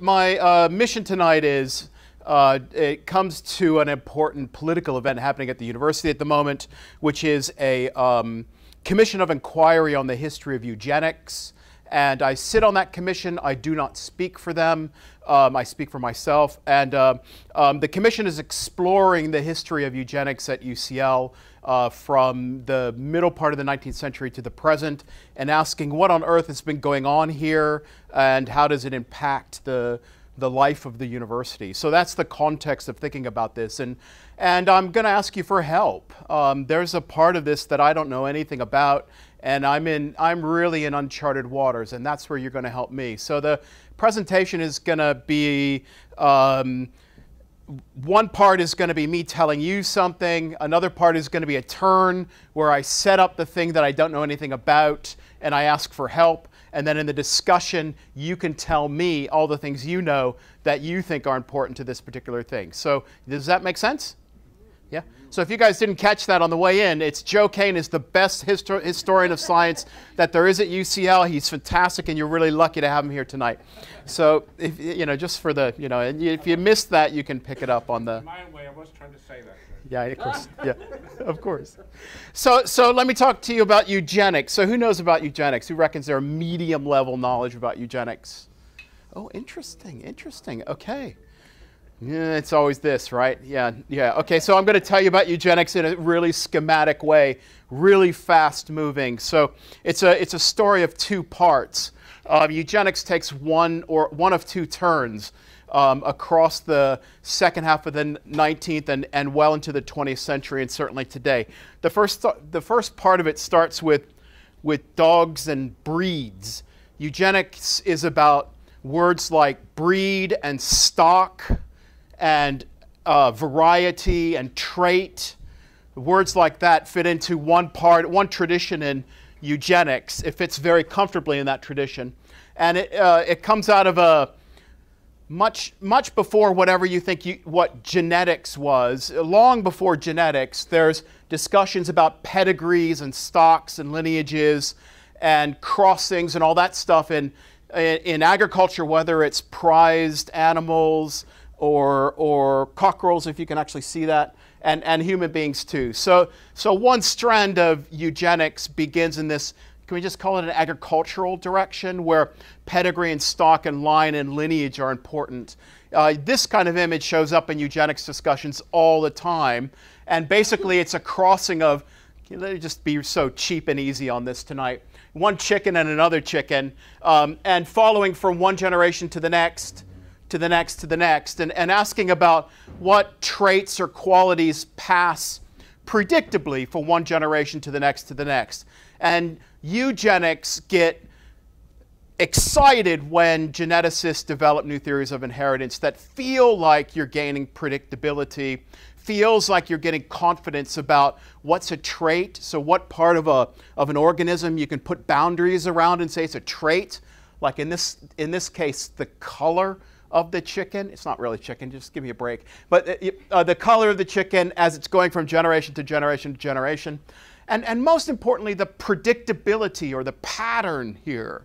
My uh, mission tonight is uh, it comes to an important political event happening at the university at the moment, which is a um, commission of inquiry on the history of eugenics. And I sit on that commission. I do not speak for them. Um, I speak for myself. And uh, um, the commission is exploring the history of eugenics at UCL uh, from the middle part of the 19th century to the present and asking what on earth has been going on here and how does it impact the, the life of the university. So that's the context of thinking about this. And, and I'm going to ask you for help. Um, there's a part of this that I don't know anything about, and I'm, in, I'm really in uncharted waters, and that's where you're going to help me. So the presentation is going to be um, one part is going to be me telling you something. Another part is going to be a turn where I set up the thing that I don't know anything about and I ask for help. And then in the discussion, you can tell me all the things you know that you think are important to this particular thing. So does that make sense? Yeah. So if you guys didn't catch that on the way in, it's Joe Cain is the best histor historian of science that there is at UCL. He's fantastic, and you're really lucky to have him here tonight. So if you know, just for the you know, and if you missed that, you can pick it up on the. My way, I was trying to say that. Yeah, of course. yeah, of course. So, so let me talk to you about eugenics. So, who knows about eugenics? Who reckons they're medium level knowledge about eugenics? Oh, interesting, interesting. Okay. Yeah, it's always this, right? Yeah, yeah. Okay, so I'm going to tell you about eugenics in a really schematic way, really fast moving. So it's a it's a story of two parts. Uh, eugenics takes one or one of two turns um, across the second half of the 19th and, and well into the 20th century, and certainly today. The first the first part of it starts with with dogs and breeds. Eugenics is about words like breed and stock and uh, variety and trait. Words like that fit into one part, one tradition in eugenics. It fits very comfortably in that tradition. And it, uh, it comes out of a much, much before whatever you think you, what genetics was. Long before genetics, there's discussions about pedigrees and stocks and lineages and crossings and all that stuff in, in, in agriculture, whether it's prized animals or, or cockerels, if you can actually see that, and, and human beings too. So, so one strand of eugenics begins in this, can we just call it an agricultural direction, where pedigree and stock and line and lineage are important. Uh, this kind of image shows up in eugenics discussions all the time, and basically it's a crossing of, let me just be so cheap and easy on this tonight, one chicken and another chicken, um, and following from one generation to the next, to the next to the next and, and asking about what traits or qualities pass predictably from one generation to the next to the next. And eugenics get excited when geneticists develop new theories of inheritance that feel like you're gaining predictability, feels like you're getting confidence about what's a trait. So, what part of, a, of an organism you can put boundaries around and say it's a trait. Like in this, in this case, the color of the chicken. It's not really chicken, just give me a break. But uh, uh, the color of the chicken as it's going from generation to generation to generation. And, and most importantly, the predictability or the pattern here.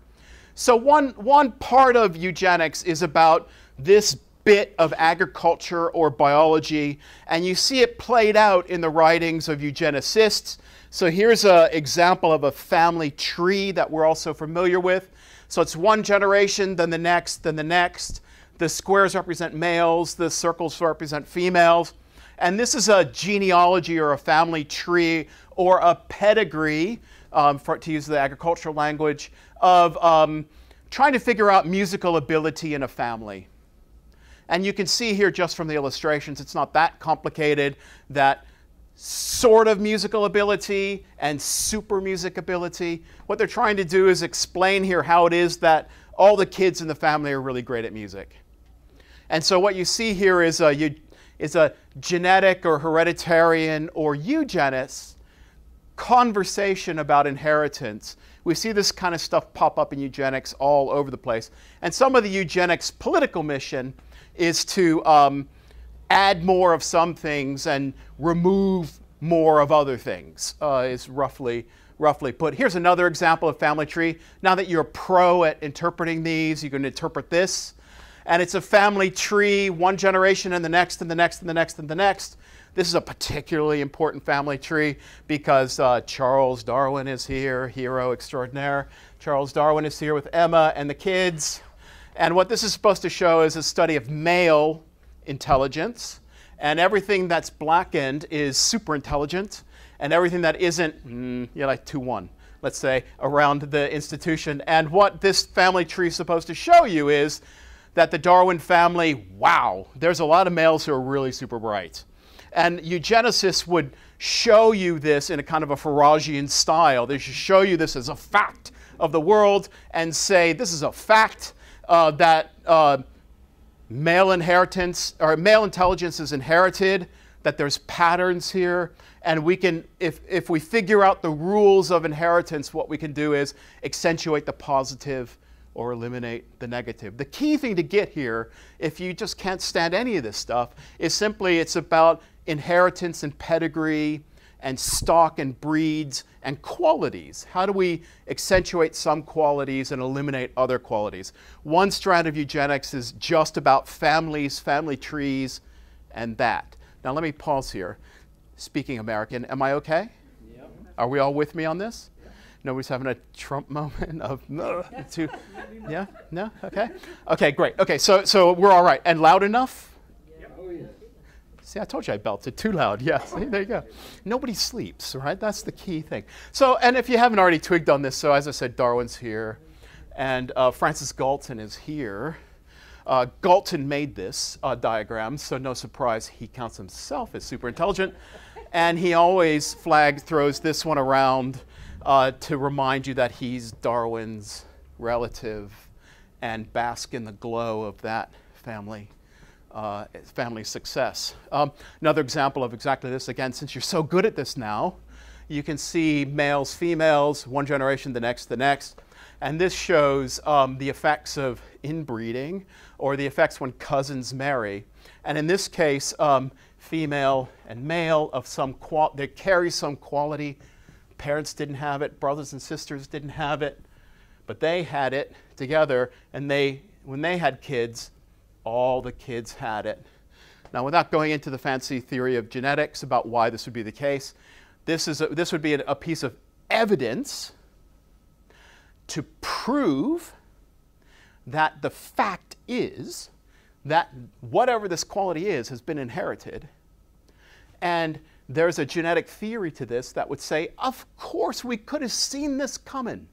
So, one, one part of eugenics is about this bit of agriculture or biology, and you see it played out in the writings of eugenicists. So, here's an example of a family tree that we're also familiar with. So, it's one generation, then the next, then the next. The squares represent males, the circles represent females. And this is a genealogy or a family tree or a pedigree, um, for, to use the agricultural language, of um, trying to figure out musical ability in a family. And you can see here just from the illustrations, it's not that complicated that sort of musical ability and super music ability. What they're trying to do is explain here how it is that all the kids in the family are really great at music. And so what you see here is a, is a genetic or hereditarian or eugenist conversation about inheritance. We see this kind of stuff pop up in eugenics all over the place. And some of the eugenics political mission is to um, add more of some things and remove more of other things, uh, is roughly, roughly put. Here's another example of family tree. Now that you're pro at interpreting these, you can interpret this and it's a family tree, one generation and the next and the next and the next and the next. This is a particularly important family tree because uh, Charles Darwin is here, hero extraordinaire. Charles Darwin is here with Emma and the kids. And what this is supposed to show is a study of male intelligence. And everything that's blackened is super intelligent. And everything that isn't, mm, yeah, like 2 1, let's say, around the institution. And what this family tree is supposed to show you is that the Darwin family, wow, there's a lot of males who are really super bright. And eugenicists would show you this in a kind of a Faragian style. They should show you this as a fact of the world and say this is a fact uh, that uh, male inheritance or male intelligence is inherited, that there's patterns here, and we can, if, if we figure out the rules of inheritance, what we can do is accentuate the positive or eliminate the negative. The key thing to get here, if you just can't stand any of this stuff, is simply it's about inheritance and pedigree and stock and breeds and qualities. How do we accentuate some qualities and eliminate other qualities? One strand of eugenics is just about families, family trees, and that. Now, let me pause here. Speaking American, am I okay? Yep. Are we all with me on this? Nobody's having a Trump moment of too, yeah, no, okay, okay, great. Okay, so so we're all right and loud enough. See, I told you I belted too loud. Yes, See, there you go. Nobody sleeps, right? That's the key thing. So, and if you haven't already twigged on this, so as I said, Darwin's here, and uh, Francis Galton is here. Uh, Galton made this uh, diagram, so no surprise he counts himself as super intelligent, and he always flag throws this one around uh, to remind you that he's Darwin's relative and bask in the glow of that family uh, family success. Um, another example of exactly this, again, since you're so good at this now, you can see males, females, one generation, the next, the next. And this shows um, the effects of inbreeding or the effects when cousins marry. And in this case, um, female and male of some qual- they carry some quality. Parents didn't have it, brothers and sisters didn't have it, but they had it together. And they, when they had kids, all the kids had it. Now, without going into the fancy theory of genetics about why this would be the case, this, is a, this would be a piece of evidence to prove that the fact is that whatever this quality is has been inherited. And there's a genetic theory to this that would say, of course, we could have seen this coming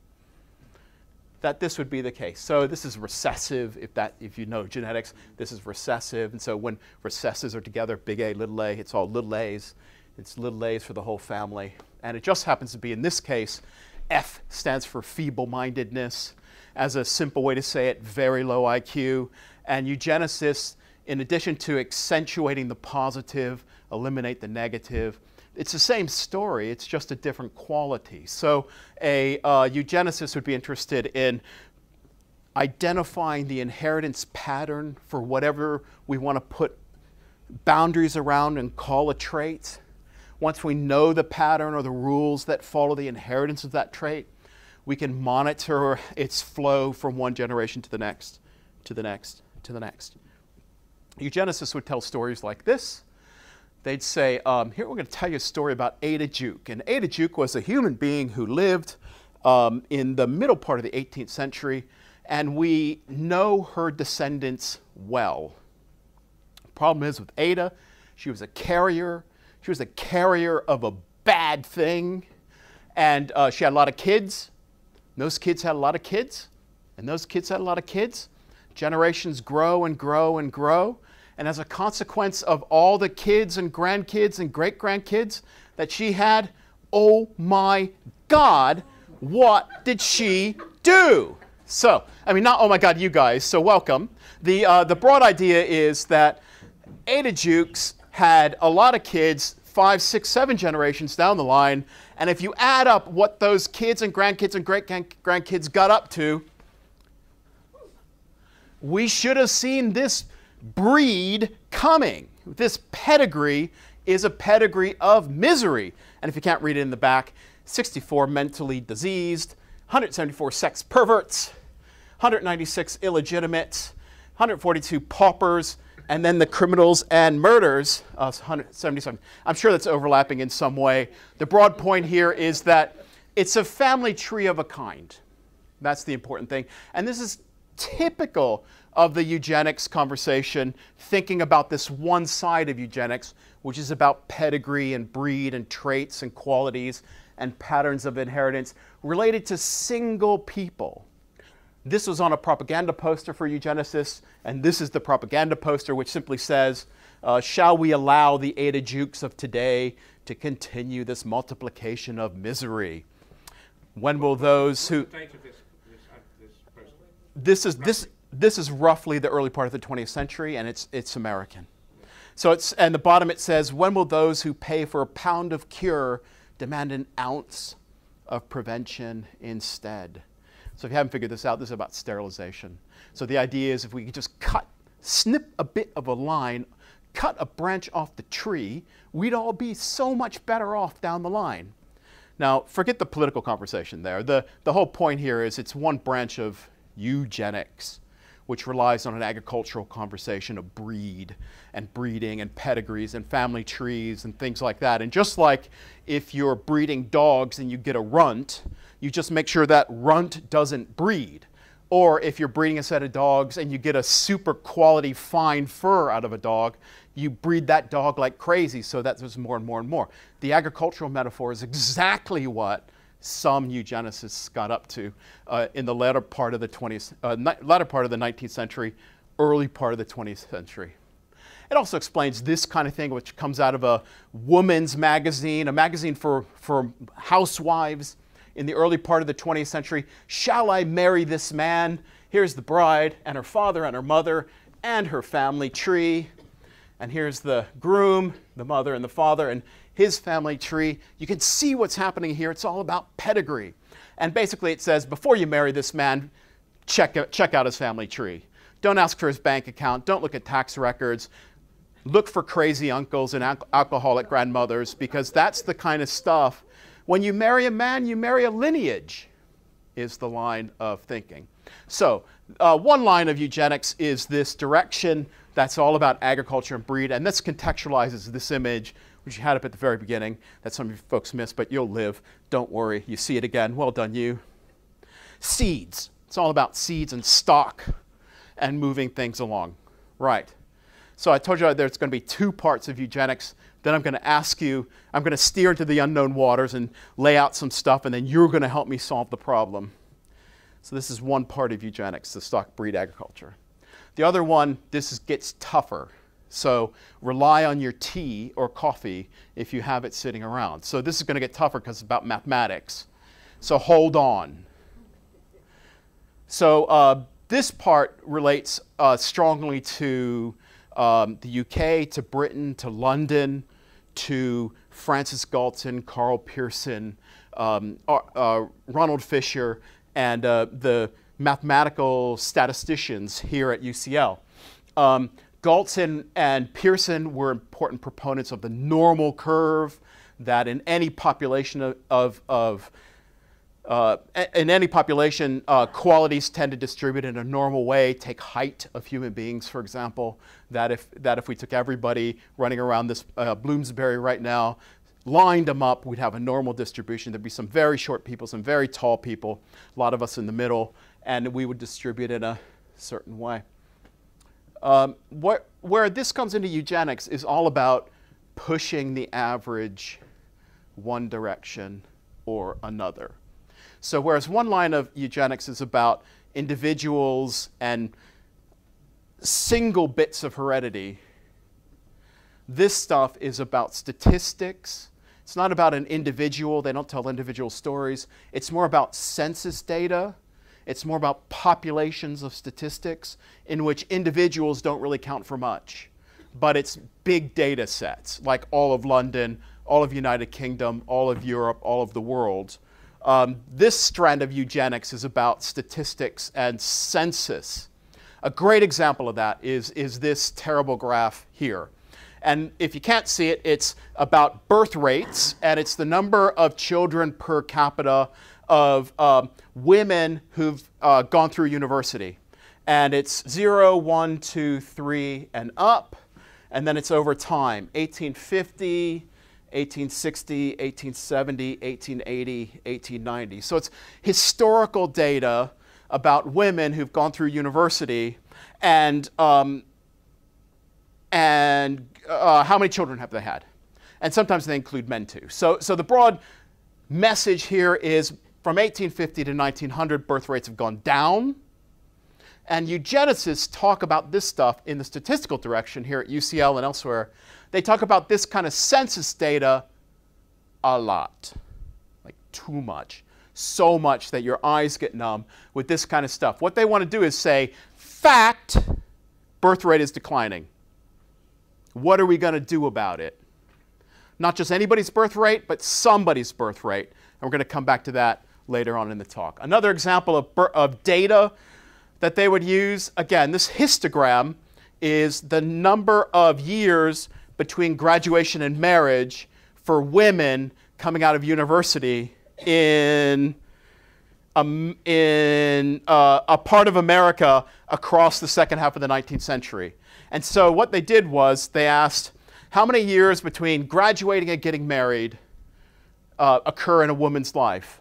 that this would be the case. So this is recessive, if, that, if you know genetics, this is recessive. And so when recessives are together, big A, little a, it's all little a's. It's little a's for the whole family. And it just happens to be, in this case, F stands for feeble-mindedness. As a simple way to say it, very low IQ. And eugenicists, in addition to accentuating the positive, eliminate the negative, it's the same story, it's just a different quality. So a uh, eugenicist would be interested in identifying the inheritance pattern for whatever we want to put boundaries around and call a trait. Once we know the pattern or the rules that follow the inheritance of that trait, we can monitor its flow from one generation to the next, to the next, to the next. Eugenicists would tell stories like this they'd say, um, Here, we're going to tell you a story about Ada Juke. And Ada Juke was a human being who lived um, in the middle part of the 18th century, and we know her descendants well. Problem is with Ada, she was a carrier. She was a carrier of a bad thing, and uh, she had a lot of kids. those kids had a lot of kids, and those kids had a lot of kids. Generations grow and grow and grow. And as a consequence of all the kids and grandkids and great grandkids that she had, oh my God, what did she do? So, I mean, not oh my God, you guys, so welcome. The, uh, the broad idea is that Ada Jukes had a lot of kids, five, six, seven generations down the line, and if you add up what those kids and grandkids and great grandkids got up to, we should have seen this breed coming. This pedigree is a pedigree of misery. And if you can't read it in the back, 64 mentally diseased, 174 sex perverts, 196 illegitimate, 142 paupers, and then the criminals and murders, uh, 177. I'm sure that's overlapping in some way. The broad point here is that it's a family tree of a kind. That's the important thing. And this is typical of the eugenics conversation, thinking about this one side of eugenics, which is about pedigree and breed and traits and qualities and patterns of inheritance related to single people. This was on a propaganda poster for eugenicists, and this is the propaganda poster, which simply says, uh, Shall we allow the Ada Jukes of today to continue this multiplication of misery? When will those who. This is, this, this is roughly the early part of the 20th century, and it's, it's American. So it's, and the bottom it says, When will those who pay for a pound of cure demand an ounce of prevention instead? So if you haven't figured this out, this is about sterilization. So the idea is if we could just cut, snip a bit of a line, cut a branch off the tree, we'd all be so much better off down the line. Now, forget the political conversation there. The, the whole point here is it's one branch of eugenics which relies on an agricultural conversation of breed and breeding and pedigrees and family trees and things like that. And just like if you're breeding dogs and you get a runt, you just make sure that runt doesn't breed. Or if you're breeding a set of dogs and you get a super quality fine fur out of a dog, you breed that dog like crazy so that there's more and more and more. The agricultural metaphor is exactly what some eugenicists got up to uh, in the latter part of the 20th, uh, latter part of the 19th century, early part of the 20th century. It also explains this kind of thing, which comes out of a woman's magazine, a magazine for, for housewives in the early part of the 20th century. Shall I marry this man? Here's the bride and her father and her mother and her family tree. And here's the groom, the mother and the father. And his family tree. You can see what's happening here. It's all about pedigree. And basically, it says before you marry this man, check, check out his family tree. Don't ask for his bank account. Don't look at tax records. Look for crazy uncles and al- alcoholic grandmothers because that's the kind of stuff. When you marry a man, you marry a lineage, is the line of thinking. So, uh, one line of eugenics is this direction that's all about agriculture and breed, and this contextualizes this image which you had up at the very beginning that some of you folks missed, but you'll live. Don't worry. You see it again. Well done, you. Seeds. It's all about seeds and stock and moving things along. Right. So I told you there's going to be two parts of eugenics. Then I'm going to ask you, I'm going to steer into the unknown waters and lay out some stuff, and then you're going to help me solve the problem. So this is one part of eugenics, the stock breed agriculture. The other one, this is, gets tougher. So rely on your tea or coffee if you have it sitting around. So this is going to get tougher because it's about mathematics. So hold on. So uh, this part relates uh, strongly to um, the UK, to Britain, to London, to Francis Galton, Karl Pearson, um, uh, Ronald Fisher, and uh, the mathematical statisticians here at UCL. Um, Galton and Pearson were important proponents of the normal curve, that in any population of, of, of uh, in any population, uh, qualities tend to distribute in a normal way. Take height of human beings, for example. That if that if we took everybody running around this uh, Bloomsbury right now, lined them up, we'd have a normal distribution. There'd be some very short people, some very tall people, a lot of us in the middle, and we would distribute in a certain way. Um, what, where this comes into eugenics is all about pushing the average one direction or another. So, whereas one line of eugenics is about individuals and single bits of heredity, this stuff is about statistics. It's not about an individual, they don't tell individual stories. It's more about census data it's more about populations of statistics in which individuals don't really count for much. But it's big data sets, like all of London, all of United Kingdom, all of Europe, all of the world. Um, this strand of eugenics is about statistics and census. A great example of that is, is this terrible graph here. And if you can't see it, it's about birth rates, and it's the number of children per capita of um, women who've uh, gone through university. And it's 0, 1, 2, 3, and up. And then it's over time 1850, 1860, 1870, 1880, 1890. So it's historical data about women who've gone through university and, um, and uh, how many children have they had. And sometimes they include men too. So, so the broad message here is from 1850 to 1900, birth rates have gone down. And eugenicists talk about this stuff in the statistical direction here at UCL and elsewhere. They talk about this kind of census data a lot, like too much. So much that your eyes get numb with this kind of stuff. What they want to do is say, fact, birth rate is declining. What are we going to do about it? Not just anybody's birth rate, but somebody's birth rate. And we're going to come back to that later on in the talk. Another example of, of data that they would use, again, this histogram is the number of years between graduation and marriage for women coming out of university in, um, in uh, a part of America across the second half of the 19th century. And so what they did was they asked how many years between graduating and getting married uh, occur in a woman's life?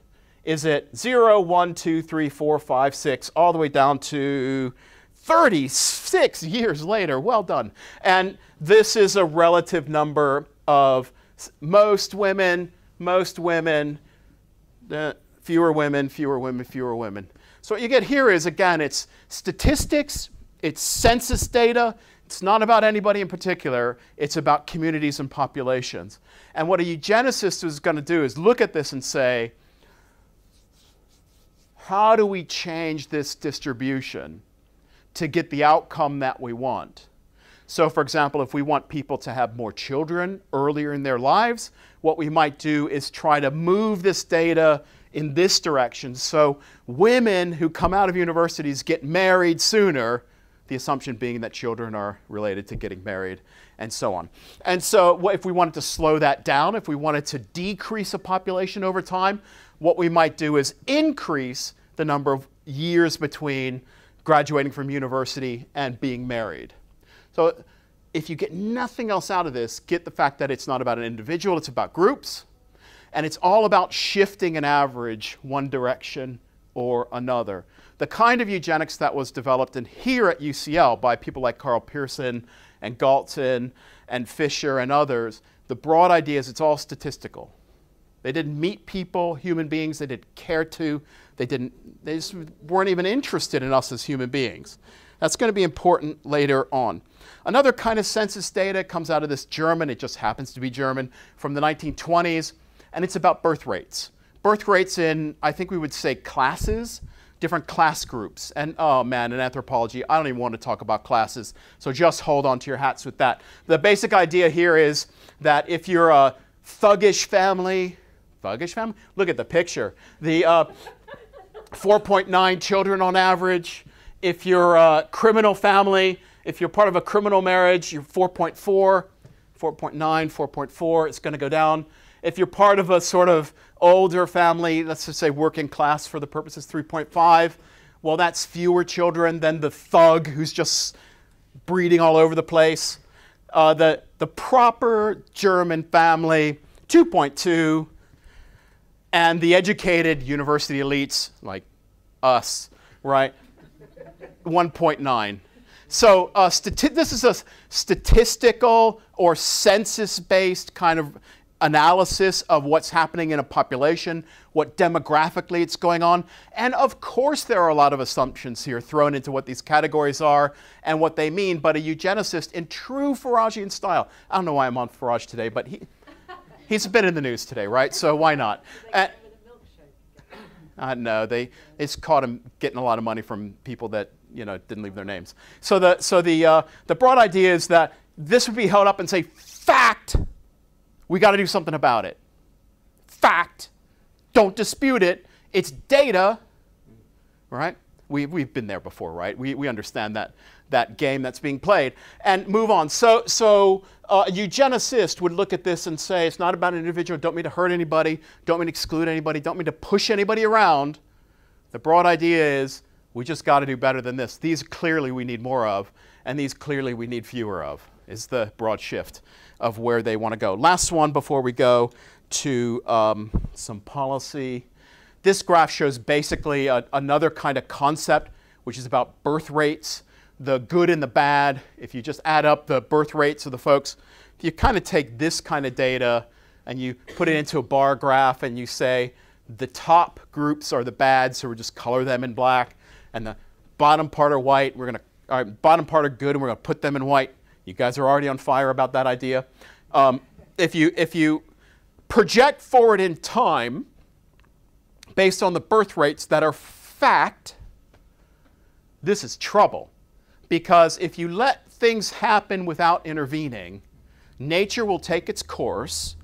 Is it 0, 1, 2, 3, 4, 5, 6, all the way down to 36 years later? Well done. And this is a relative number of most women, most women, uh, fewer women, fewer women, fewer women. So what you get here is, again, it's statistics, it's census data, it's not about anybody in particular, it's about communities and populations. And what a eugenicist is going to do is look at this and say, how do we change this distribution to get the outcome that we want? So, for example, if we want people to have more children earlier in their lives, what we might do is try to move this data in this direction. So, women who come out of universities get married sooner the assumption being that children are related to getting married and so on. And so if we wanted to slow that down, if we wanted to decrease a population over time, what we might do is increase the number of years between graduating from university and being married. So if you get nothing else out of this, get the fact that it's not about an individual, it's about groups, and it's all about shifting an average one direction or another the kind of eugenics that was developed in here at UCL by people like Karl Pearson and Galton and Fisher and others, the broad idea is it's all statistical. They didn't meet people, human beings, they didn't care to, they didn't they just weren't even interested in us as human beings. That's going to be important later on. Another kind of census data comes out of this German, it just happens to be German, from the 1920s, and it's about birth rates. Birth rates in, I think we would say classes, different class groups. And oh man, in anthropology, I don't even want to talk about classes. So just hold on to your hats with that. The basic idea here is that if you're a thuggish family, thuggish family? Look at the picture. The uh, 4.9 children on average. If you're a criminal family, if you're part of a criminal marriage, you're 4.4, 4.9, 4.4. It's going to go down. If you're part of a sort of older family, let's just say working class for the purposes 3.5, well, that's fewer children than the thug who's just breeding all over the place. Uh, the, the proper German family, 2.2, and the educated university elites, like us, right, 1.9. So uh, this is a statistical or census-based kind of analysis of what's happening in a population, what demographically it's going on. And of course, there are a lot of assumptions here thrown into what these categories are and what they mean. But a eugenicist in true Faragian style, I don't know why I'm on Farage today, but he, he's been in the news today, right? So why not? Uh, uh, no, they it's caught him getting a lot of money from people that you know didn't leave their names. So the so the uh, the broad idea is that this would be held up and say fact we got to do something about it. Fact. Don't dispute it. It's data, right? We, we've been there before, right? We, we understand that, that game that's being played. And move on. So, so uh, a eugenicist would look at this and say, it's not about an individual. Don't mean to hurt anybody. Don't mean to exclude anybody. Don't mean to push anybody around. The broad idea is We just got to do better than this. These clearly we need more of, and these clearly we need fewer of, is the broad shift of where they want to go. Last one before we go to um, some policy. This graph shows basically a, another kind of concept, which is about birth rates, the good and the bad. If you just add up the birth rates of the folks, if you kind of take this kind of data and you put it into a bar graph and you say the top groups are the bad, so we just color them in black, and the bottom part are white, we're going to, bottom part are good, and we're going to put them in white. You guys are already on fire about that idea. Um, if you if you project forward in time based on the birth rates that are fact, this is trouble. Because if you let things happen without intervening, nature will take its course,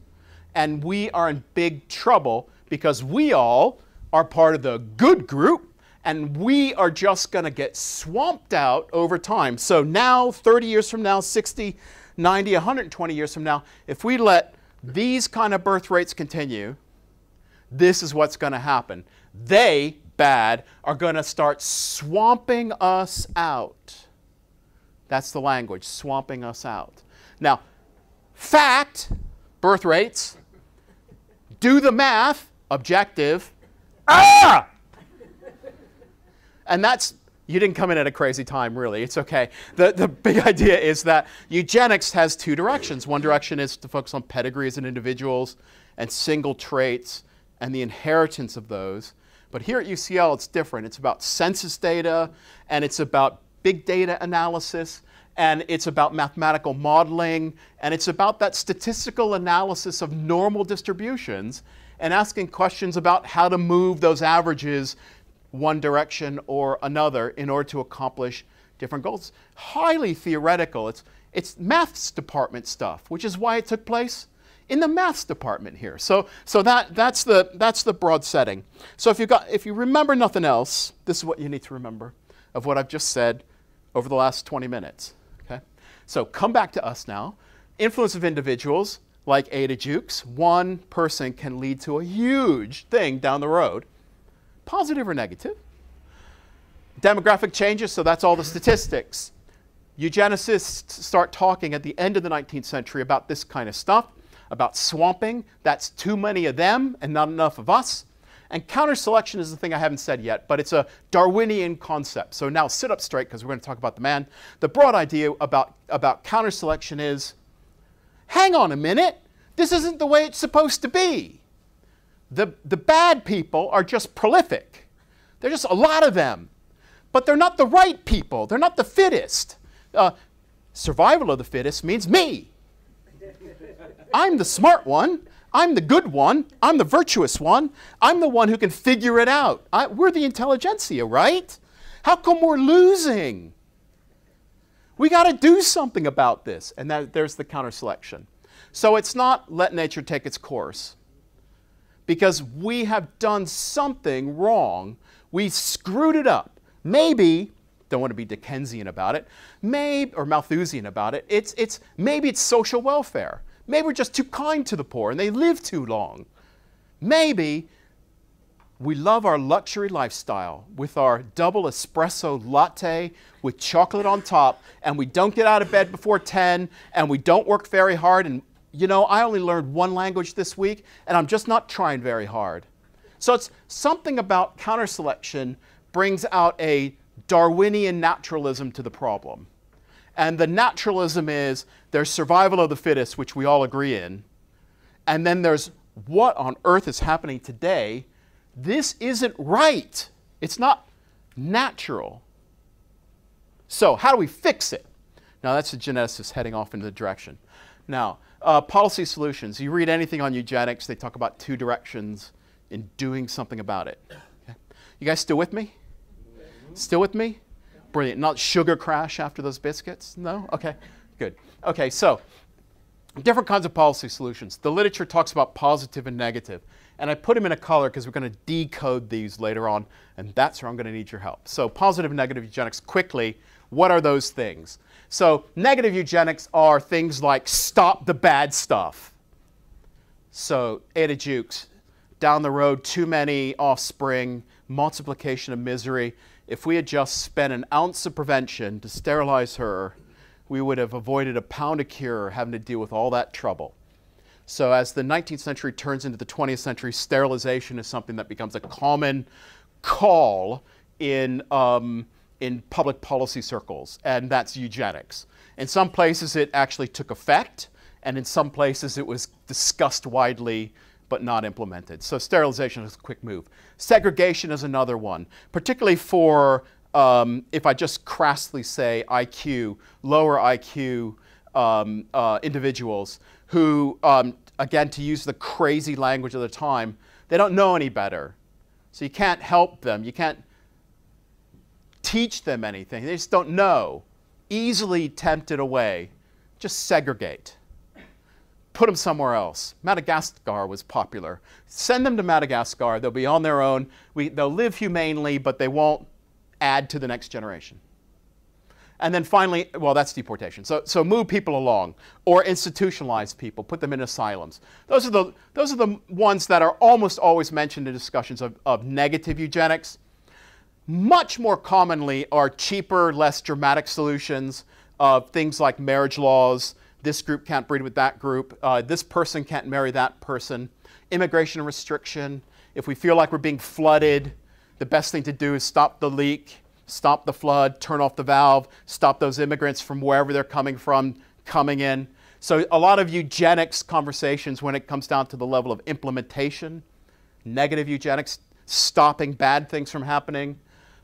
and we are in big trouble because we all are part of the good group, and we are just going to get swamped out over time. So now, 30 years from now, 60, 90, 120 years from now, if we let these kind of birth rates continue, this is what's going to happen. They, bad, are going to start swamping us out. That's the language, swamping us out. Now, fact, birth rates, do the math, objective, ah! And that's you didn't come in at a crazy time, really. It's okay. The, the big idea is that eugenics has two directions. One direction is to focus on pedigrees and individuals and single traits and the inheritance of those. But here at UCL, it's different. It's about census data and it's about big data analysis and it's about mathematical modeling and it's about that statistical analysis of normal distributions and asking questions about how to move those averages one direction or another in order to accomplish different goals. Highly theoretical. It's, it's maths department stuff, which is why it took place in the maths department here. So, so that, that's, the, that's the broad setting. So if you, got, if you remember nothing else, this is what you need to remember of what I've just said over the last 20 minutes. Okay? So come back to us now. Influence of individuals, like Ada Jukes, one person can lead to a huge thing down the road positive or negative. Demographic changes, so that's all the statistics. Eugenicists start talking at the end of the 19th century about this kind of stuff, about swamping. That's too many of them and not enough of us. And counter selection is the thing I haven't said yet, but it's a Darwinian concept. So now sit up straight because we're going to talk about the man. The broad idea about, about counter selection is hang on a minute, this isn't the way it's supposed to be. The, the bad people are just prolific. There's just a lot of them. But they're not the right people. They're not the fittest. Uh, survival of the fittest means me. I'm the smart one. I'm the good one. I'm the virtuous one. I'm the one who can figure it out. I, we're the intelligentsia, right? How come we're losing? We got to do something about this. And that, there's the counter selection. So it's not let nature take its course because we have done something wrong. We screwed it up. Maybe, don't want to be Dickensian about it, maybe, or Malthusian about it, it's, it's, maybe it's social welfare. Maybe we're just too kind to the poor and they live too long. Maybe we love our luxury lifestyle with our double espresso latte with chocolate on top, and we don't get out of bed before 10, and we don't work very hard, and you know, I only learned one language this week, and I'm just not trying very hard. So it's something about counter selection brings out a Darwinian naturalism to the problem. And the naturalism is there's survival of the fittest, which we all agree in, and then there's what on earth is happening today. This isn't right. It's not natural. So, how do we fix it? Now, that's the geneticist heading off into the direction. Now, uh, policy solutions. You read anything on eugenics, they talk about two directions in doing something about it. Okay. You guys still with me? Still with me? Brilliant. Not sugar crash after those biscuits? No? Okay, good. Okay, so different kinds of policy solutions. The literature talks about positive and negative. And I put them in a color because we're going to decode these later on, and that's where I'm going to need your help. So, positive and negative eugenics, quickly, what are those things? So negative eugenics are things like stop the bad stuff. So Ada Jukes, down the road, too many offspring, multiplication of misery. If we had just spent an ounce of prevention to sterilize her, we would have avoided a pound of cure having to deal with all that trouble. So, as the 19th century turns into the 20th century, sterilization is something that becomes a common call in, um, in public policy circles, and that's eugenics. In some places, it actually took effect, and in some places, it was discussed widely but not implemented. So, sterilization is a quick move. Segregation is another one, particularly for, um, if I just crassly say IQ, lower IQ um, uh, individuals who, um, again, to use the crazy language of the time, they don't know any better. So, you can't help them. You can't teach them anything. They just don't know. Easily tempted away. Just segregate. Put them somewhere else. Madagascar was popular. Send them to Madagascar. They'll be on their own. We, they'll live humanely, but they won't add to the next generation. And then finally, well, that's deportation. So, so move people along or institutionalize people, put them in asylums. Those are the, those are the ones that are almost always mentioned in discussions of, of negative eugenics much more commonly are cheaper, less dramatic solutions of things like marriage laws. This group can't breed with that group. Uh, this person can't marry that person. Immigration restriction. If we feel like we're being flooded, the best thing to do is stop the leak, stop the flood, turn off the valve, stop those immigrants from wherever they're coming from coming in. So, a lot of eugenics conversations when it comes down to the level of implementation, negative eugenics, stopping bad things from happening,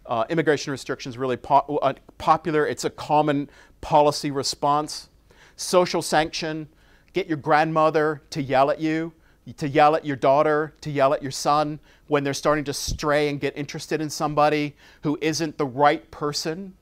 uh, immigration restrictions really po uh, popular. It's a common policy response. Social sanction, get your grandmother to yell at you, to yell at your daughter, to yell at your son when they're starting to stray and get interested in somebody who isn't the right person.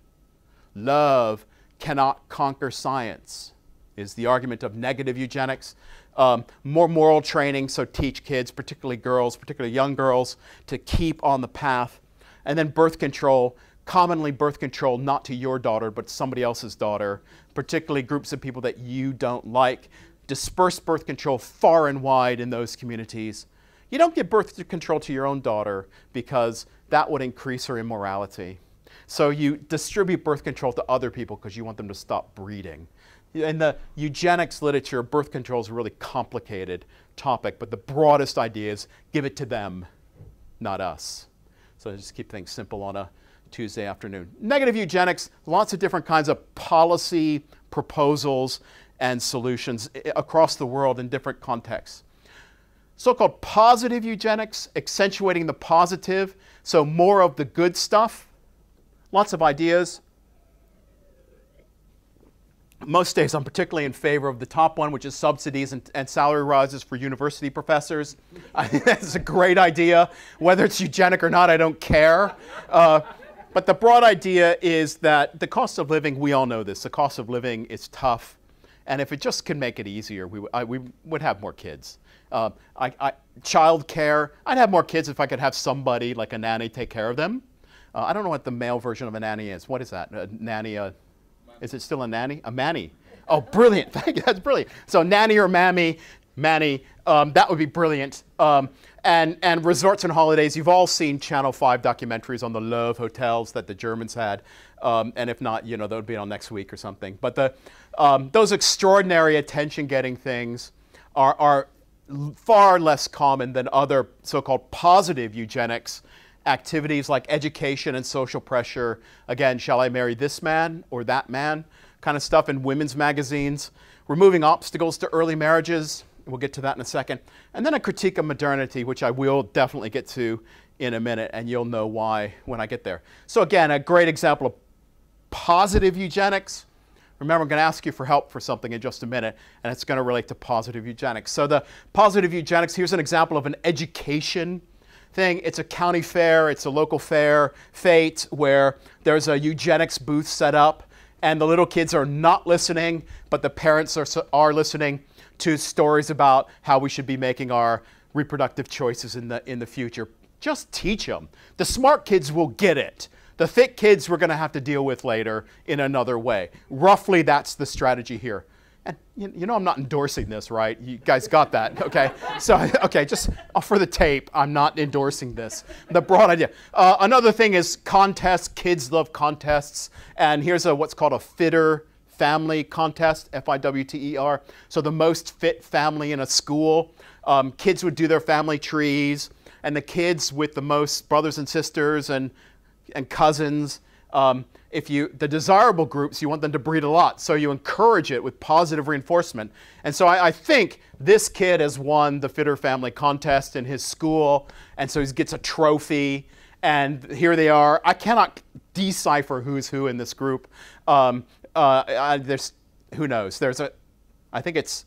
Love cannot conquer science, is the argument of negative eugenics. Um, more moral training, so teach kids, particularly girls, particularly young girls, to keep on the path and then birth control, commonly birth control not to your daughter, but somebody else's daughter, particularly groups of people that you don't like. Disperse birth control far and wide in those communities. You don't give birth control to your own daughter because that would increase her immorality. So you distribute birth control to other people because you want them to stop breeding. In the eugenics literature, birth control is a really complicated topic, but the broadest idea is give it to them, not us. So just keep things simple on a Tuesday afternoon. Negative eugenics, lots of different kinds of policy proposals and solutions across the world in different contexts. So called positive eugenics, accentuating the positive, so more of the good stuff. Lots of ideas most days I'm particularly in favor of the top one, which is subsidies and, and salary rises for university professors. I think that's a great idea. Whether it's eugenic or not, I don't care. Uh, but the broad idea is that the cost of living, we all know this, the cost of living is tough. And if it just can make it easier, we, I, we would have more kids. Uh, I, I, child care, I'd have more kids if I could have somebody like a nanny take care of them. Uh, I don't know what the male version of a nanny is. What is that? A nanny, a is it still a nanny? A manny. Oh, brilliant. Thank you. That's brilliant. So nanny or mammy, manny, um, that would be brilliant. Um, and, and resorts and holidays, you've all seen Channel 5 documentaries on the love hotels that the Germans had. Um, and if not, you know, that would be on next week or something. But the, um, those extraordinary attention-getting things are, are far less common than other so-called positive eugenics activities like education and social pressure. Again, shall I marry this man or that man? Kind of stuff in women's magazines. Removing obstacles to early marriages. We'll get to that in a second. And then a critique of modernity, which I will definitely get to in a minute, and you'll know why when I get there. So, again, a great example of positive eugenics. Remember, I'm going to ask you for help for something in just a minute, and it's going to relate to positive eugenics. So, the positive eugenics here's an example of an education thing. It's a county fair, it's a local fair, fete, where there's a eugenics booth set up, and the little kids are not listening, but the parents are, are listening to stories about how we should be making our reproductive choices in the, in the future. Just teach them. The smart kids will get it. The thick kids we're going to have to deal with later in another way. Roughly, that's the strategy here. and you, you know I'm not endorsing this, right? You guys got that, okay? So, okay, just for the tape, I'm not endorsing this. The broad idea. Uh, another thing is contests. Kids love contests, and here's a what's called a fitter family contest, F-I-W-T-E-R. So the most fit family in a school. Um, kids would do their family trees, and the kids with the most brothers and sisters and and cousins. Um, if you the desirable groups you want them to breed a lot so you encourage it with positive reinforcement and so I, I, think this kid has won the fitter family contest in his school and so he gets a trophy and here they are i cannot decipher who's who in this group um, uh, there's who knows there's a i think it's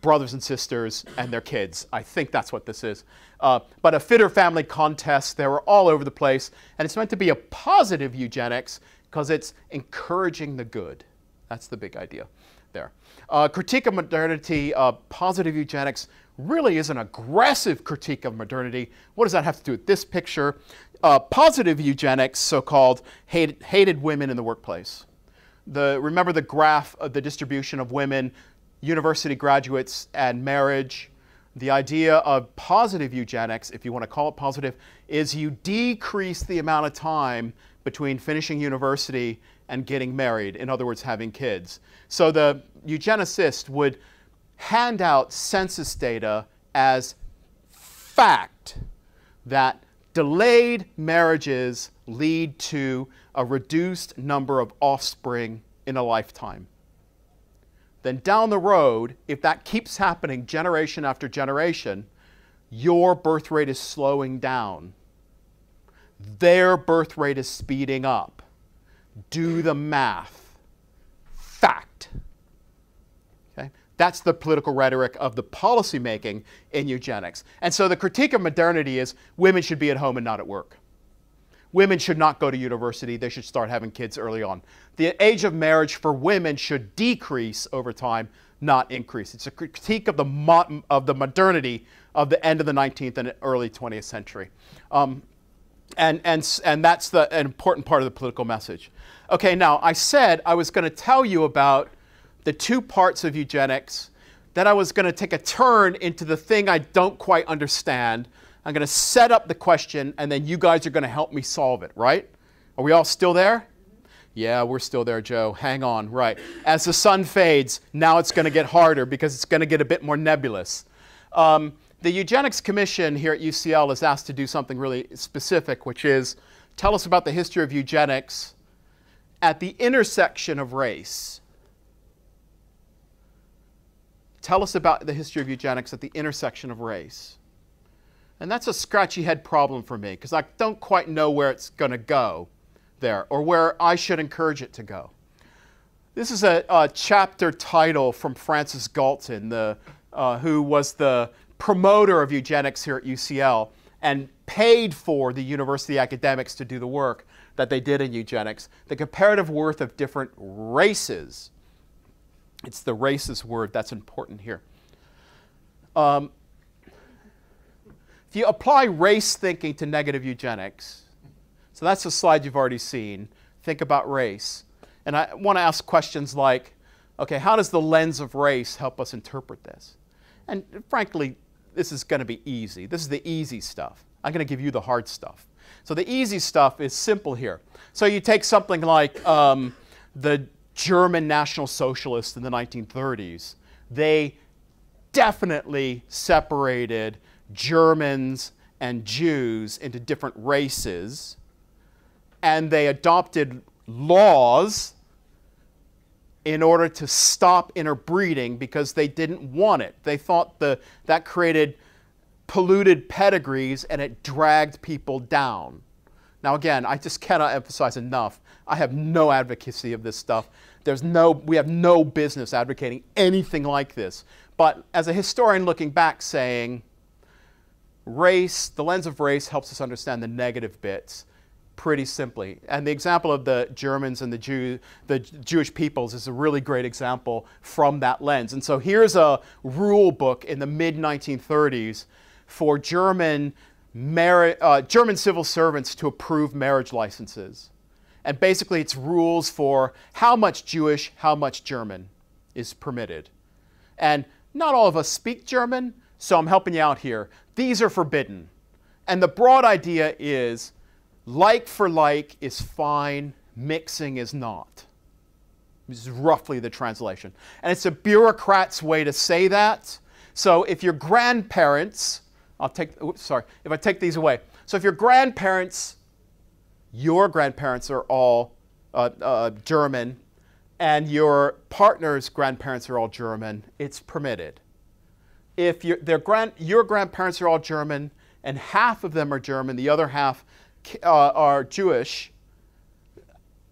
brothers and sisters and their kids. I think that's what this is. Uh, but a fitter family contest, they were all over the place. And it's meant to be a positive eugenics because it's encouraging the good. That's the big idea there. Uh, critique of modernity, uh, positive eugenics really is an aggressive critique of modernity. What does that have to do with this picture? Uh, positive eugenics, so called, hated, hated women in the workplace. The, remember the graph of the distribution of women university graduates and marriage. The idea of positive eugenics, if you want to call it positive, is you decrease the amount of time between finishing university and getting married, in other words, having kids. So the eugenicist would hand out census data as fact that delayed marriages lead to a reduced number of offspring in a lifetime then down the road, if that keeps happening generation after generation, your birth rate is slowing down. Their birth rate is speeding up. Do the math. Fact. Okay? That's the political rhetoric of the policymaking in eugenics. And so the critique of modernity is women should be at home and not at work. Women should not go to university. They should start having kids early on. The age of marriage for women should decrease over time, not increase. It's a critique of the, of the modernity of the end of the 19th and early 20th century. Um, and, and, and that's the, an important part of the political message. Okay, now I said I was going to tell you about the two parts of eugenics, then I was going to take a turn into the thing I don't quite understand, I'm going to set up the question, and then you guys are going to help me solve it, right? Are we all still there? Yeah, we're still there, Joe. Hang on, right. As the sun fades, now it's going to get harder because it's going to get a bit more nebulous. Um, the Eugenics Commission here at UCL is asked to do something really specific, which is tell us about the history of eugenics at the intersection of race. Tell us about the history of eugenics at the intersection of race. And that's a scratchy head problem for me because I don't quite know where it's going to go there or where I should encourage it to go. This is a, a chapter title from Francis Galton, the, uh, who was the promoter of eugenics here at UCL and paid for the university academics to do the work that they did in eugenics. The comparative worth of different races. It's the racist word that's important here. Um, if you apply race thinking to negative eugenics, so that's a slide you've already seen, think about race. And I want to ask questions like, okay, how does the lens of race help us interpret this? And frankly, this is going to be easy. This is the easy stuff. I'm going to give you the hard stuff. So the easy stuff is simple here. So you take something like um, the German National Socialists in the 1930s. They definitely separated Germans and Jews into different races, and they adopted laws in order to stop interbreeding because they didn't want it. They thought the, that created polluted pedigrees and it dragged people down. Now, again, I just cannot emphasize enough. I have no advocacy of this stuff. There's no, we have no business advocating anything like this. But as a historian looking back, saying, race, the lens of race helps us understand the negative bits pretty simply. And the example of the Germans and the, Jew, the Jewish peoples is a really great example from that lens. And so here's a rule book in the mid 1930s for German, uh, German civil servants to approve marriage licenses. And basically, it's rules for how much Jewish, how much German is permitted. And not all of us speak German, so I'm helping you out here. These are forbidden. And the broad idea is like for like is fine, mixing is not. This is roughly the translation. And it's a bureaucrat's way to say that. So if your grandparents, I'll take, oops, sorry, if I take these away. So if your grandparents, your grandparents are all uh, uh, German, and your partner's grandparents are all German, it's permitted. If your, their grand, your grandparents are all German, and half of them are German, the other half uh, are Jewish,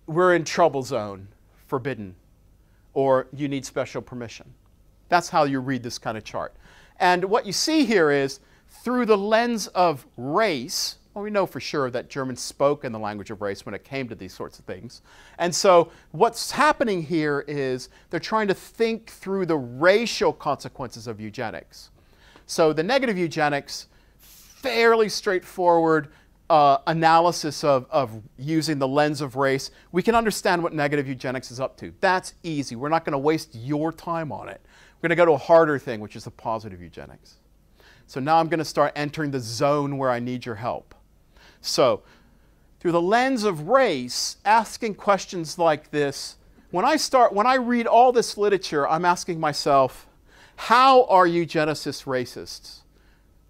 we're in trouble zone, forbidden, or you need special permission. That's how you read this kind of chart. And what you see here is through the lens of race, well, we know for sure that Germans spoke in the language of race when it came to these sorts of things. And so what's happening here is they're trying to think through the racial consequences of eugenics. So the negative eugenics, fairly straightforward uh, analysis of, of using the lens of race, we can understand what negative eugenics is up to. That's easy. We're not going to waste your time on it. We're going to go to a harder thing, which is the positive eugenics. So now I'm going to start entering the zone where I need your help. So, through the lens of race, asking questions like this, when I start, when I read all this literature, I'm asking myself, how are eugenicists racists?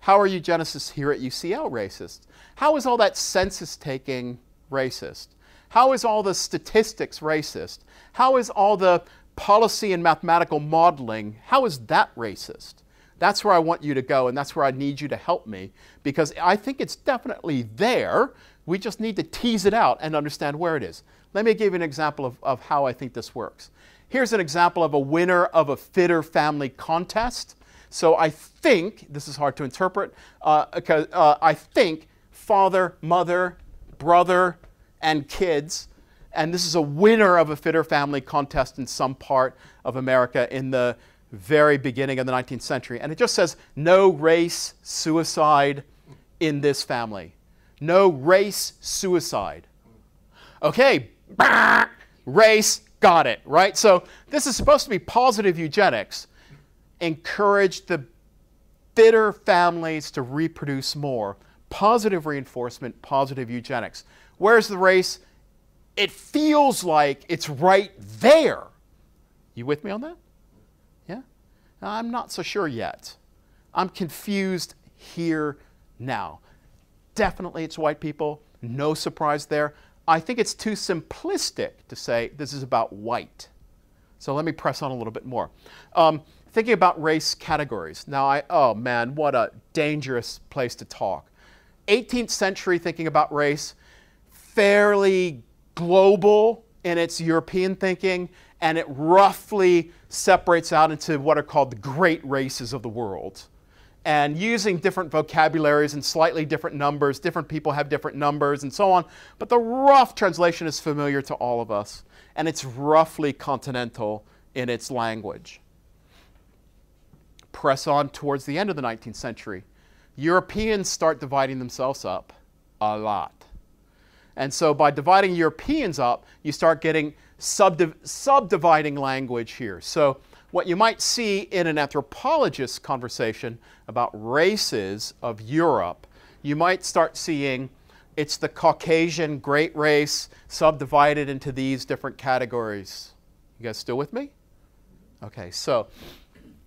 How are eugenicists here at UCL racist? How is all that census taking racist? How is all the statistics racist? How is all the policy and mathematical modeling, how is that racist? That's where I want you to go, and that's where I need you to help me because I think it's definitely there. We just need to tease it out and understand where it is. Let me give you an example of, of how I think this works. Here's an example of a winner of a fitter family contest. So I think, this is hard to interpret, uh, because, uh, I think father, mother, brother, and kids. And this is a winner of a fitter family contest in some part of America in the very beginning of the 19th century. And it just says no race suicide in this family. No race suicide. Okay, race, got it, right? So this is supposed to be positive eugenics. Encourage the fitter families to reproduce more positive reinforcement, positive eugenics. Where's the race? It feels like it's right there. You with me on that? I'm not so sure yet. I'm confused here now. Definitely it's white people, no surprise there. I think it's too simplistic to say this is about white. So let me press on a little bit more. Um, thinking about race categories. Now, I, oh man, what a dangerous place to talk. 18th century thinking about race, fairly global in its European thinking, and it roughly separates out into what are called the great races of the world. And using different vocabularies and slightly different numbers, different people have different numbers and so on, but the rough translation is familiar to all of us, and it's roughly continental in its language. Press on towards the end of the 19th century Europeans start dividing themselves up a lot. And so by dividing Europeans up, you start getting subdiv subdividing language here. So what you might see in an anthropologist conversation about races of Europe, you might start seeing it's the Caucasian great race subdivided into these different categories. You guys still with me? Okay, so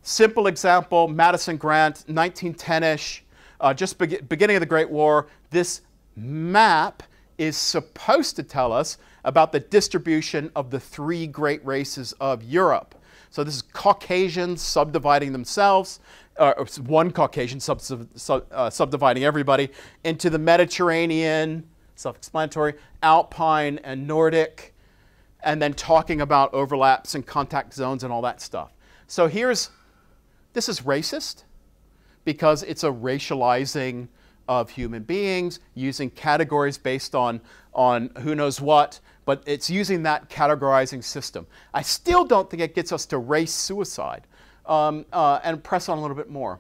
simple example, Madison Grant, 1910-ish, uh, just be beginning of the Great War, this map is supposed to tell us about the distribution of the three great races of Europe. So this is Caucasians subdividing themselves, uh, one Caucasian sub, sub, uh, subdividing everybody into the Mediterranean, self-explanatory, Alpine and Nordic, and then talking about overlaps and contact zones and all that stuff. So here's, this is racist because it's a racializing of human beings using categories based on, on who knows what, but it's using that categorizing system. I still don't think it gets us to race suicide. Um, uh, and press on a little bit more.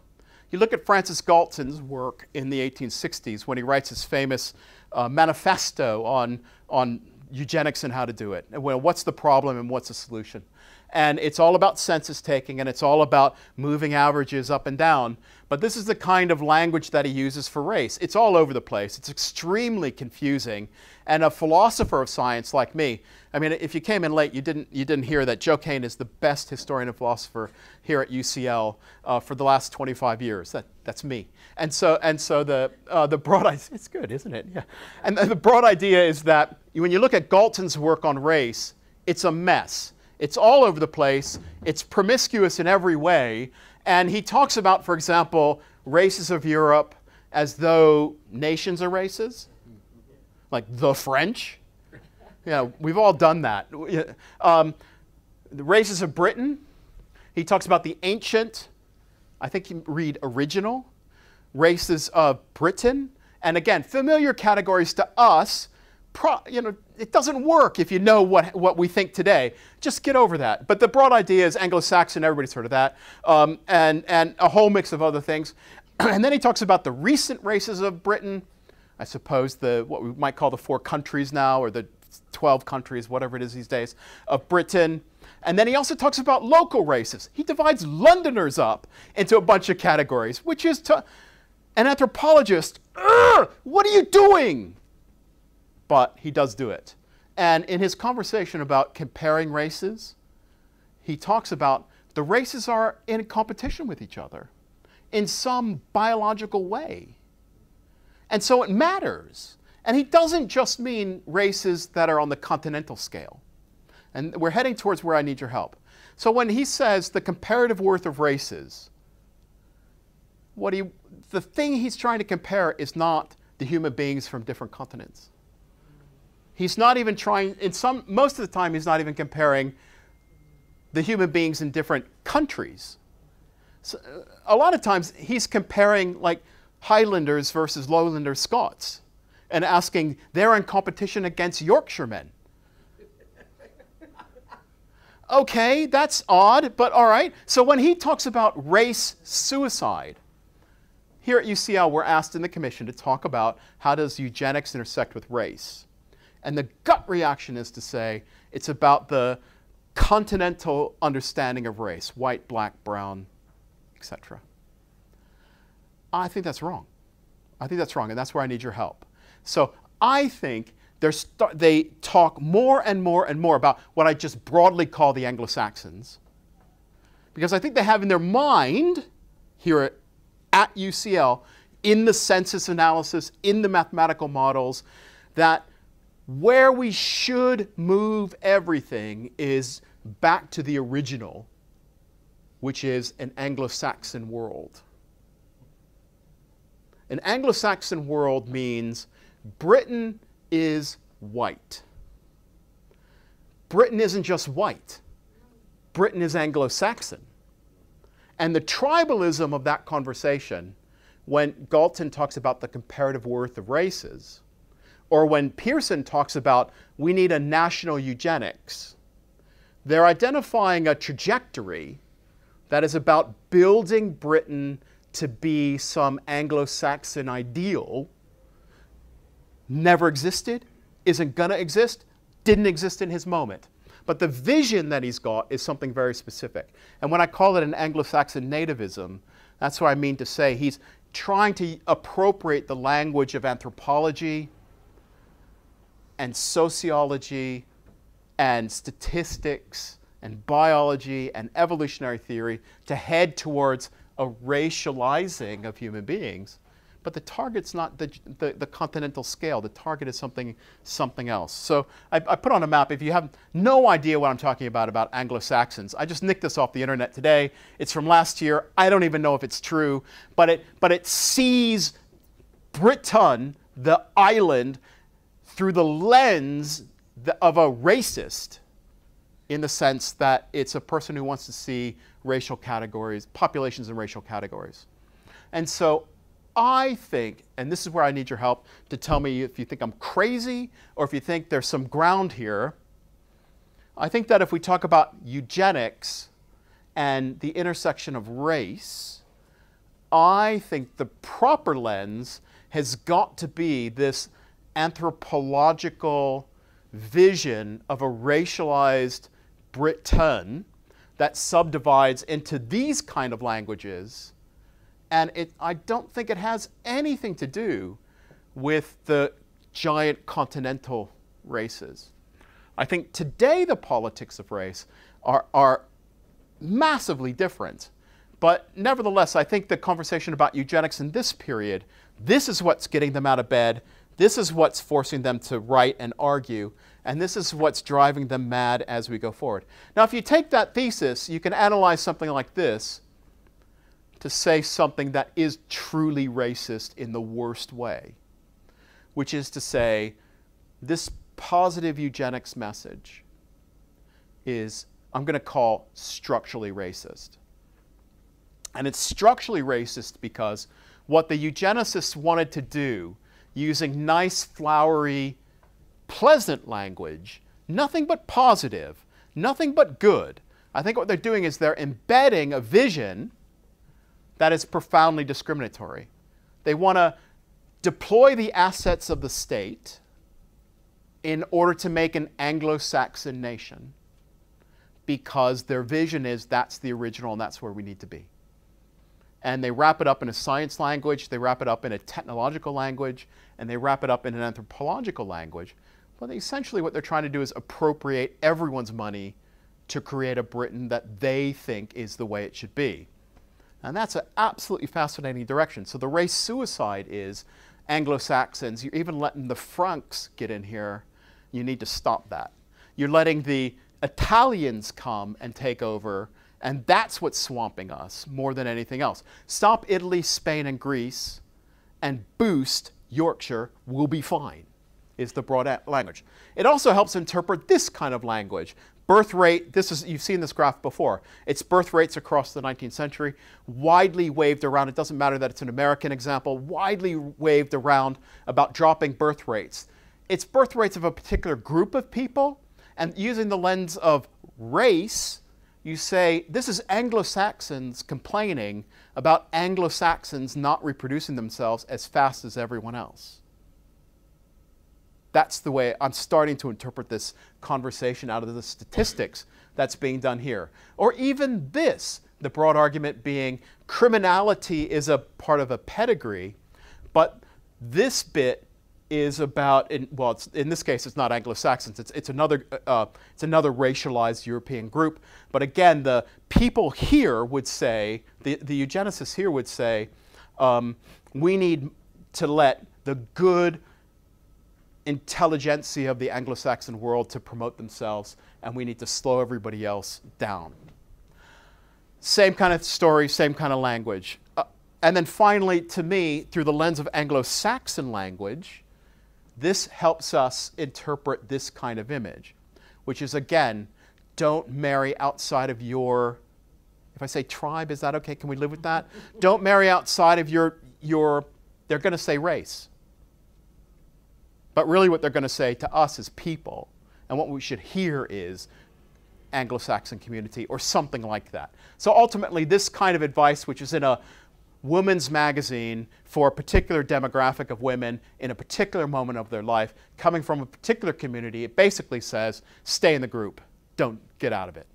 You look at Francis Galton's work in the 1860s when he writes his famous uh, manifesto on, on eugenics and how to do it. Well, what's the problem and what's the solution? And it's all about census taking and it's all about moving averages up and down. But this is the kind of language that he uses for race. It's all over the place. It's extremely confusing. And a philosopher of science like me, I mean, if you came in late, you didn't, you didn't hear that Joe Cain is the best historian and philosopher here at UCL uh, for the last 25 years. That, that's me. And so, and so the, uh, the broad idea, it's good, isn't it? Yeah. And the broad idea is that when you look at Galton's work on race, it's a mess. It's all over the place. It's promiscuous in every way. And he talks about, for example, races of Europe as though nations are races, like the French. Yeah, we've all done that. Um, the races of Britain, he talks about the ancient, I think you read original, races of Britain. And again, familiar categories to us, pro, you know, it doesn't work if you know what, what we think today. Just get over that. But the broad idea is Anglo-Saxon, everybody's heard of that, um, and, and a whole mix of other things. and then he talks about the recent races of Britain, I suppose the what we might call the four countries now, or the 12 countries, whatever it is these days, of Britain. And then he also talks about local races. He divides Londoners up into a bunch of categories, which is to an anthropologist, what are you doing? But he does do it. And in his conversation about comparing races, he talks about the races are in competition with each other in some biological way. And so it matters. And he doesn't just mean races that are on the continental scale. And we're heading towards where I need your help. So when he says the comparative worth of races, what he, the thing he's trying to compare is not the human beings from different continents. He's not even trying, in some, most of the time, he's not even comparing the human beings in different countries. So, uh, a lot of times, he's comparing like Highlanders versus Lowlander Scots and asking, they're in competition against Yorkshiremen. okay, that's odd, but all right. So when he talks about race suicide, here at UCL, we're asked in the commission to talk about how does eugenics intersect with race. And the gut reaction is to say it's about the continental understanding of race white, black, brown, etc. I think that's wrong. I think that's wrong, and that's where I need your help. So I think they talk more and more and more about what I just broadly call the Anglo Saxons, because I think they have in their mind here at, at UCL, in the census analysis, in the mathematical models, that where we should move everything is back to the original, which is an Anglo Saxon world. An Anglo Saxon world means Britain is white. Britain isn't just white, Britain is Anglo Saxon. And the tribalism of that conversation, when Galton talks about the comparative worth of races, or when Pearson talks about we need a national eugenics, they're identifying a trajectory that is about building Britain to be some Anglo Saxon ideal. Never existed, isn't going to exist, didn't exist in his moment. But the vision that he's got is something very specific. And when I call it an Anglo Saxon nativism, that's what I mean to say. He's trying to appropriate the language of anthropology, and sociology and statistics and biology and evolutionary theory to head towards a racializing of human beings. But the target's not the, the, the, continental scale. The target is something, something else. So I, I, put on a map, if you have no idea what I'm talking about, about Anglo-Saxons, I just nicked this off the internet today. It's from last year. I don't even know if it's true, but it, but it sees Britain, the island, through the lens of a racist in the sense that it's a person who wants to see racial categories, populations and racial categories. And so I think, and this is where I need your help to tell me if you think I'm crazy or if you think there's some ground here. I think that if we talk about eugenics and the intersection of race, I think the proper lens has got to be this anthropological vision of a racialized Britain that subdivides into these kind of languages. And it, I don't think it has anything to do with the giant continental races. I think today the politics of race are, are massively different. But nevertheless, I think the conversation about eugenics in this period, this is what's getting them out of bed. This is what's forcing them to write and argue. And this is what's driving them mad as we go forward. Now, if you take that thesis, you can analyze something like this to say something that is truly racist in the worst way, which is to say, this positive eugenics message is, I'm going to call structurally racist. And it's structurally racist because what the eugenicists wanted to do, using nice, flowery, pleasant language, nothing but positive, nothing but good. I think what they're doing is they're embedding a vision that is profoundly discriminatory. They want to deploy the assets of the state in order to make an Anglo Saxon nation because their vision is that's the original and that's where we need to be. And they wrap it up in a science language, they wrap it up in a technological language, and they wrap it up in an anthropological language. But essentially, what they're trying to do is appropriate everyone's money to create a Britain that they think is the way it should be. And that's an absolutely fascinating direction. So the race suicide is Anglo Saxons. You're even letting the Franks get in here you need to stop that. You're letting the Italians come and take over, and that's what's swamping us more than anything else. Stop Italy, Spain, and Greece, and boost Yorkshire, we'll be fine, is the broad language. It also helps interpret this kind of language. Birth rate, this is, you've seen this graph before. It's birth rates across the 19th century, widely waved around. It doesn't matter that it's an American example, widely waved around about dropping birth rates it's birth rates of a particular group of people, and using the lens of race, you say this is Anglo Saxons complaining about Anglo Saxons not reproducing themselves as fast as everyone else. That's the way I'm starting to interpret this conversation out of the statistics that's being done here. Or even this, the broad argument being criminality is a part of a pedigree, but this bit is about, in, well, in this case, it's not Anglo-Saxons. It's, it's, another, uh, it's another racialized European group. But again, the people here would say, the, the eugenicists here would say, um, we need to let the good intelligentsia of the Anglo-Saxon world to promote themselves, and we need to slow everybody else down. Same kind of story, same kind of language. Uh, and then finally, to me, through the lens of Anglo-Saxon language, this helps us interpret this kind of image, which is again, don't marry outside of your, if I say tribe, is that okay? Can we live with that? don't marry outside of your, your they're going to say race. But really, what they're going to say to us is people. And what we should hear is Anglo Saxon community or something like that. So ultimately, this kind of advice, which is in a women's magazine for a particular demographic of women in a particular moment of their life, coming from a particular community, it basically says, stay in the group, don't get out of it.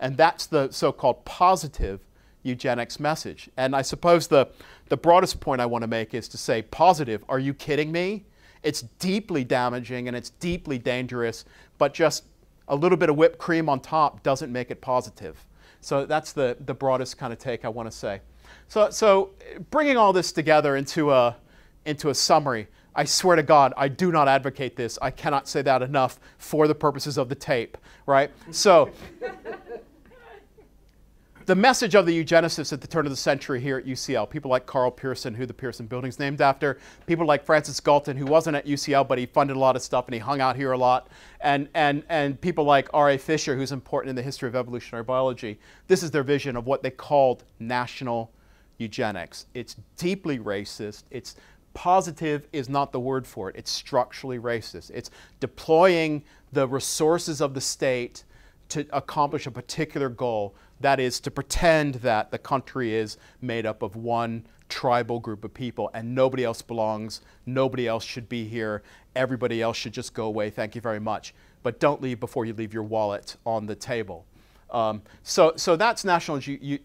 And that's the so called positive eugenics message. And I suppose the, the broadest point I want to make is to say, positive, are you kidding me? It's deeply damaging and it's deeply dangerous, but just a little bit of whipped cream on top doesn't make it positive. So that's the, the broadest kind of take I want to say. So, so bringing all this together into a, into a summary, I swear to God, I do not advocate this. I cannot say that enough for the purposes of the tape, right? So, the message of the eugenicists at the turn of the century here at UCL, people like Karl Pearson, who the Pearson building's named after, people like Francis Galton, who wasn't at UCL, but he funded a lot of stuff and he hung out here a lot, and, and, and people like R.A. Fisher, who's important in the history of evolutionary biology. This is their vision of what they called national eugenics. It's deeply racist. It's positive is not the word for it. It's structurally racist. It's deploying the resources of the state to accomplish a particular goal. That is to pretend that the country is made up of one tribal group of people and nobody else belongs, nobody else should be here, everybody else should just go away, thank you very much. But don't leave before you leave your wallet on the table. Um, so, so that's national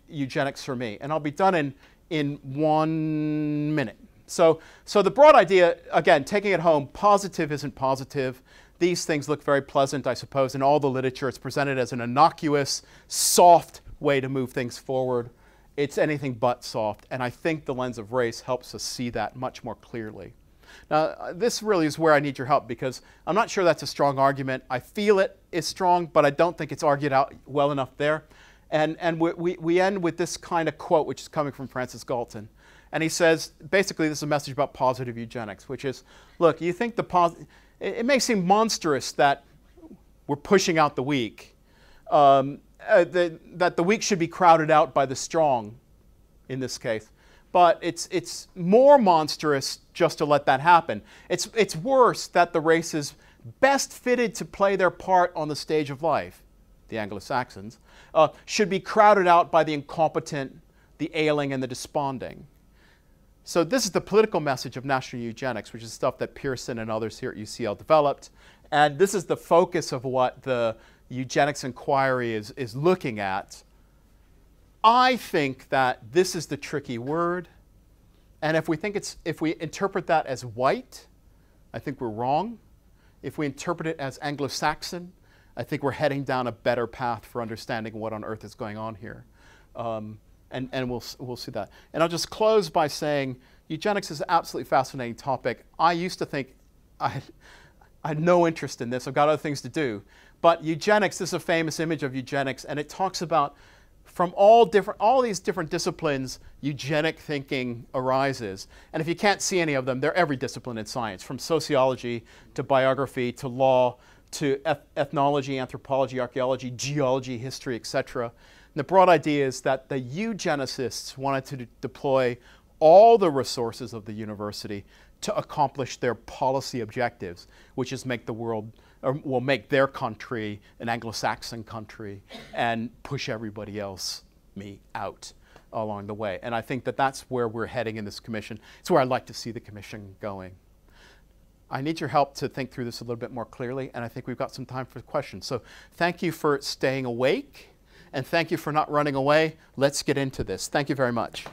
eugenics for me. And I'll be done in, in one minute. So, so the broad idea, again, taking it home, positive isn't positive. These things look very pleasant, I suppose, in all the literature. It's presented as an innocuous, soft way to move things forward. It's anything but soft, and I think the lens of race helps us see that much more clearly. Now, this really is where I need your help because I'm not sure that's a strong argument. I feel it is strong, but I don't think it's argued out well enough there. And, and we, we, end with this kind of quote, which is coming from Francis Galton. And he says, basically, this is a message about positive eugenics, which is, look, you think the positive, it, it, may seem monstrous that we're pushing out the weak, um, uh, the, that the weak should be crowded out by the strong in this case. But it's, it's more monstrous just to let that happen. It's, it's worse that the races best fitted to play their part on the stage of life, the Anglo Saxons, uh, should be crowded out by the incompetent, the ailing, and the desponding. So this is the political message of national eugenics, which is stuff that Pearson and others here at UCL developed. And this is the focus of what the eugenics inquiry is, is looking at. I think that this is the tricky word. And if we think it's, if we interpret that as white, I think we're wrong. If we interpret it as Anglo-Saxon, I think we're heading down a better path for understanding what on earth is going on here. Um, and, and we'll, we'll see that. And I'll just close by saying eugenics is an absolutely fascinating topic. I used to think I I had no interest in this. I've got other things to do. But eugenics, this is a famous image of eugenics, and it talks about from all different all these different disciplines eugenic thinking arises. And if you can't see any of them they're every discipline in science from sociology to biography to law to eth ethnology anthropology archaeology geology history etc the broad idea is that the eugenicists wanted to deploy all the resources of the university to accomplish their policy objectives, which is make the world, or will make their country an Anglo-Saxon country and push everybody else, me, out along the way. And I think that that's where we're heading in this commission. It's where I'd like to see the commission going. I need your help to think through this a little bit more clearly, and I think we've got some time for questions. So thank you for staying awake and thank you for not running away. Let's get into this. Thank you very much.